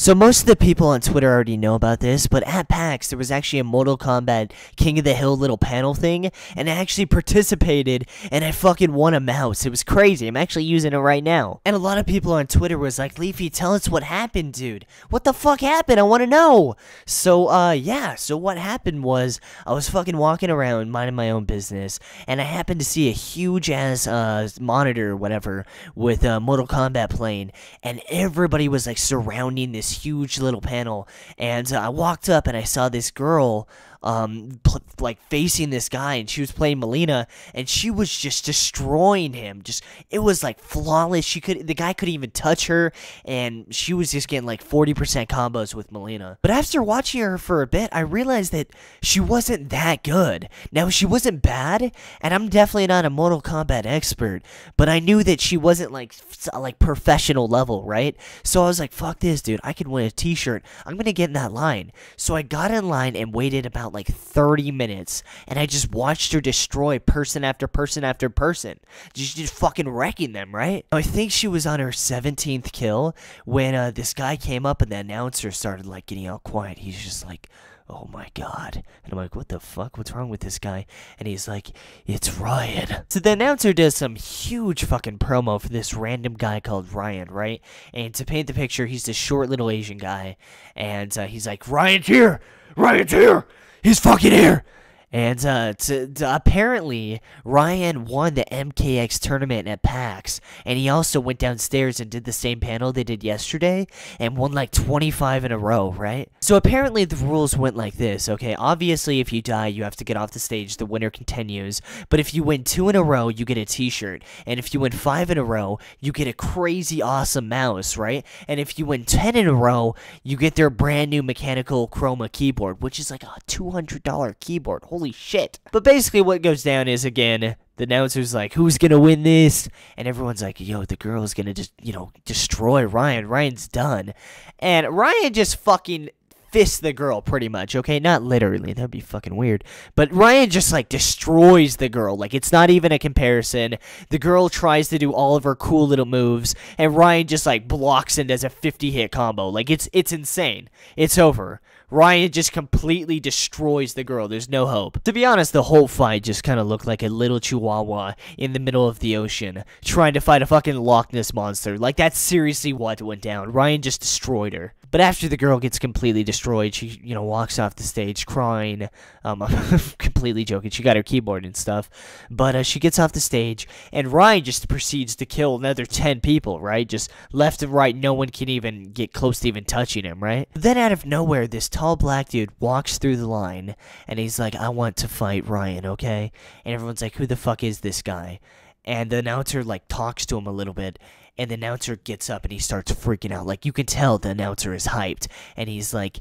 So most of the people on Twitter already know about this, but at PAX there was actually a Mortal Kombat King of the Hill little panel thing, and I actually participated, and I fucking won a mouse. It was crazy. I'm actually using it right now. And a lot of people on Twitter was like, Leafy, tell us what happened, dude. What the fuck happened? I want to know. So, uh, yeah. So what happened was I was fucking walking around minding my own business, and I happened to see a huge ass uh monitor, or whatever, with uh, Mortal Kombat playing, and everybody was like surrounding this huge little panel, and uh, I walked up and I saw this girl um like facing this guy and she was playing Mileena and she was just destroying him. Just it was like flawless. She could the guy couldn't even touch her and she was just getting like 40% combos with Mileena. But after watching her for a bit I realized that she wasn't that good. Now she wasn't bad and I'm definitely not a Mortal Kombat expert but I knew that she wasn't like like professional level right? So I was like fuck this dude. I could win a t-shirt. I'm gonna get in that line. So I got in line and waited about like 30 minutes and I just watched her destroy person after person after person. Just, just fucking wrecking them, right? I think she was on her 17th kill when uh, this guy came up and the announcer started like getting all quiet. He's just like, oh my god. And I'm like, what the fuck? What's wrong with this guy? And he's like, it's Ryan. So the announcer does some huge fucking promo for this random guy called Ryan, right? And to paint the picture, he's this short little Asian guy. And uh, he's like, Ryan's here! Ryan's here! He's fucking here! And uh, to, to- apparently, Ryan won the MKX tournament at PAX, and he also went downstairs and did the same panel they did yesterday, and won like 25 in a row, right? So apparently, the rules went like this. Okay, obviously, if you die, you have to get off the stage. The winner continues. But if you win two in a row, you get a T-shirt, and if you win five in a row, you get a crazy awesome mouse, right? And if you win 10 in a row, you get their brand new mechanical chroma keyboard, which is like a $200 keyboard. Holy shit. But basically, what goes down is again, the announcer's like, who's gonna win this? And everyone's like, yo, the girl's gonna just, you know, destroy Ryan. Ryan's done. And Ryan just fucking fists the girl pretty much, okay? Not literally, that'd be fucking weird. But Ryan just like destroys the girl. Like it's not even a comparison. The girl tries to do all of her cool little moves, and Ryan just like blocks and does a 50 hit combo. Like it's it's insane. It's over. Ryan just completely destroys the girl. There's no hope. To be honest, the whole fight just kind of looked like a little chihuahua in the middle of the ocean trying to fight a fucking Loch Ness monster. Like that's seriously what went down. Ryan just destroyed her. But after the girl gets completely destroyed, she, you know, walks off the stage crying. Um, I'm completely joking. She got her keyboard and stuff. But uh, she gets off the stage, and Ryan just proceeds to kill another 10 people, right? Just left and right. No one can even get close to even touching him, right? Then out of nowhere, this tall black dude walks through the line, and he's like, I want to fight Ryan, okay? And everyone's like, who the fuck is this guy? and the announcer like talks to him a little bit and the announcer gets up and he starts freaking out. Like you can tell the announcer is hyped and he's like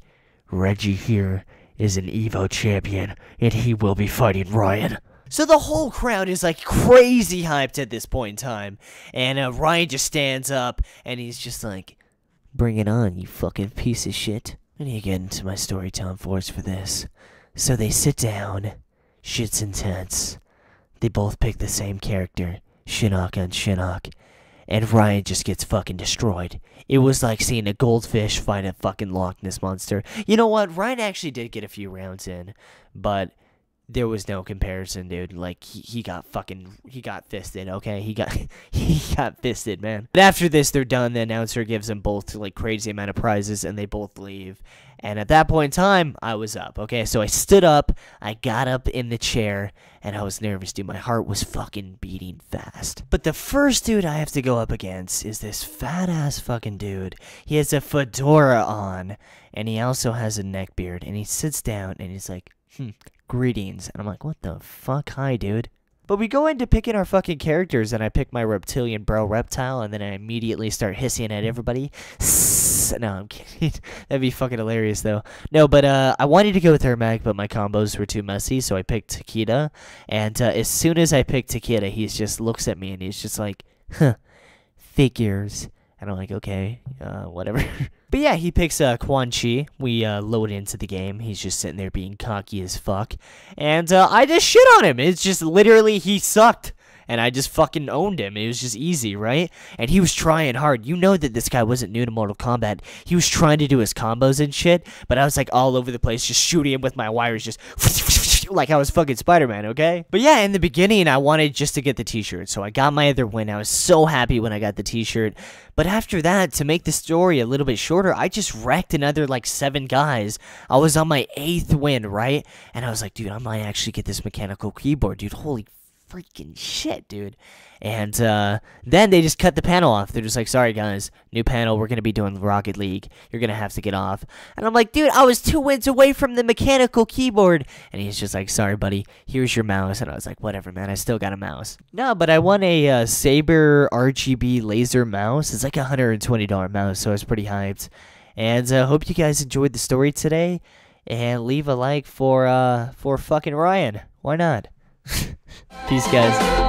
reggie here is an evo champion and he will be fighting ryan. So the whole crowd is like crazy hyped at this point in time and uh, ryan just stands up and he's just like bring it on you fucking piece of shit. I need to get into my storytelling force for this. So they sit down. Shit's intense. They both pick the same character, Shinnok and Shinnok, and Ryan just gets fucking destroyed. It was like seeing a goldfish fight a fucking Loch Ness monster. You know what? Ryan actually did get a few rounds in, but there was no comparison, dude. Like he, he got fucking he got fisted, okay? He got he got fisted, man. But after this they're done, the announcer gives them both like crazy amount of prizes and they both leave. And at that point in time, I was up. Okay, so I stood up, I got up in the chair, and I was nervous, dude. My heart was fucking beating fast. But the first dude I have to go up against is this fat ass fucking dude. He has a fedora on, and he also has a neck beard. And he sits down and he's like, hmm, greetings. And I'm like, what the fuck? Hi, dude. But we go into picking our fucking characters, and I pick my reptilian bro reptile, and then I immediately start hissing at everybody. No, I'm kidding. That'd be fucking hilarious, though. No, but uh, I wanted to go with Ermac, but my combos were too messy, so I picked Takeda. And uh, as soon as I picked Takeda, he just looks at me and he's just like, huh, figures. And I'm like, okay, uh, whatever. but yeah, he picks uh, Quan Chi. We uh, load into the game. He's just sitting there being cocky as fuck. And uh, I just shit on him. It's just literally he sucked. and I just fucking owned him. It was just easy, right? And he was trying hard. You know that this guy wasn't new to Mortal Kombat. He was trying to do his combos and shit, but I was like all over the place, just shooting him with my wires, just like I was fucking Spider Man, okay? But yeah, in the beginning, I wanted just to get the t shirt, so I got my other win. I was so happy when I got the t shirt. But after that, to make the story a little bit shorter, I just wrecked another like seven guys. I was on my eighth win, right? And I was like, dude, I might actually get this mechanical keyboard, dude. Holy freaking shit, dude. And uh, then they just cut the panel off. They're just like, sorry, guys, new panel. We're going to be doing Rocket League. You're going to have to get off. And I'm like, dude, I was two wins away from the mechanical keyboard. And he's just like, sorry, buddy, here's your mouse. And I was like, whatever, man. I still got a mouse. No, but I won a uh, Sabre RGB laser mouse. It's like a $120 mouse, so I was pretty hyped. And I uh, hope you guys enjoyed the story today. And leave a like for uh for fucking Ryan. Why not? Peace, guys.